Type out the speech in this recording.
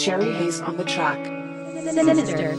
Cherry Haze on the track. Sinister.